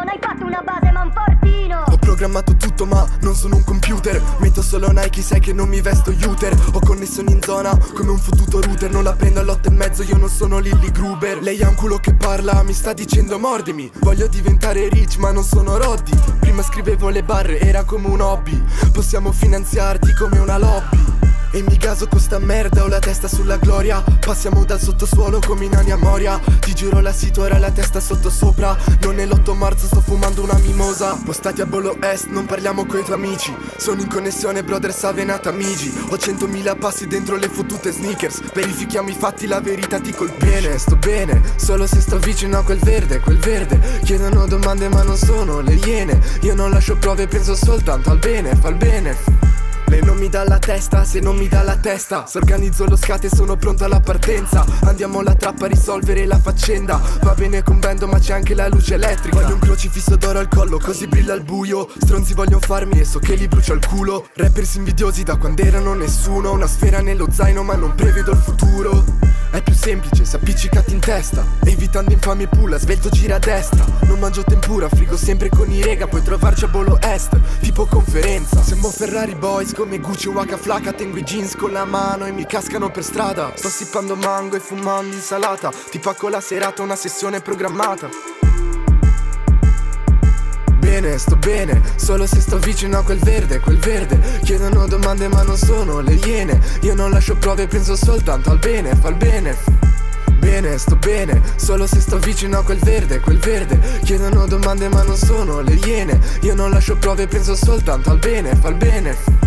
non hai fatto una base ma un fortino. Ho programmato tutto ma non sono un computer. Metto solo Nike sai che non mi vesto uter Ho connessioni in zona come un fottuto router. Non la prendo all'otto e mezzo io non sono Lily Gruber. Lei ha un culo che parla mi sta dicendo mordimi. Voglio diventare rich ma non sono Roddy. Prima scrivevo le barre era come un hobby. Possiamo finanziarti come una lobby e mi caso con sta merda ho la testa sulla gloria. Passiamo dal sottosuolo come in Ania Moria. Ti giuro la situa era la testa sotto sopra. Non è l'8 marzo sto fumando una mimosa. Postati a Bolo Est non parliamo coi tuoi amici. Sono in connessione brother Savenata Migi Ho 100.000 passi dentro le fottute sneakers. Verifichiamo i fatti la verità ti colpisce. Sto bene solo se sto vicino a quel verde Quel verde. Chiedono domande ma non sono le iene Io non lascio prove penso soltanto al bene Fa il bene non mi dà la testa, se non mi dà la testa. S'organizzo lo scate e sono pronto alla partenza. Andiamo alla trappa a risolvere la faccenda. Va bene con bendo ma c'è anche la luce elettrica. Voglio un crocifisso d'oro al collo così brilla il buio. Stronzi vogliono farmi e so che li brucio al culo. Rappers invidiosi da quando erano nessuno. Una sfera nello zaino ma non prevedo il futuro è più semplice se appiccicati in testa. Evitando infami pulla, svelto gira a destra. Non mangio tempura, frigo sempre con i rega Puoi trovarci a Bolo Est, tipo conferenza. Sembro Ferrari Boys come Gucci o Waka Flocka Tengo i jeans con la mano e mi cascano per strada. Sto sippando mango e fumando insalata. Ti pacco la serata, una sessione programmata bene, sto bene. Solo se sto vicino a quel verde, quel verde. Chiedono domande ma non sono le iene. Io non lascio prove, penso soltanto al bene, fa il bene. Bene, sto bene, solo se sto vicino a quel verde, quel verde. Chiedono domande ma non sono le iene. Io non lascio prove, penso soltanto al bene, fa il bene